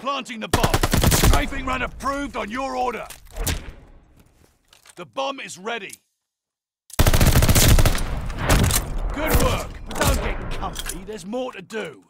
Planting the bomb. Strafing run approved on your order. The bomb is ready. Good work, but don't get comfy. There's more to do.